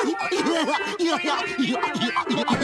哎呀哎呀呀哎呀哎呀哎呀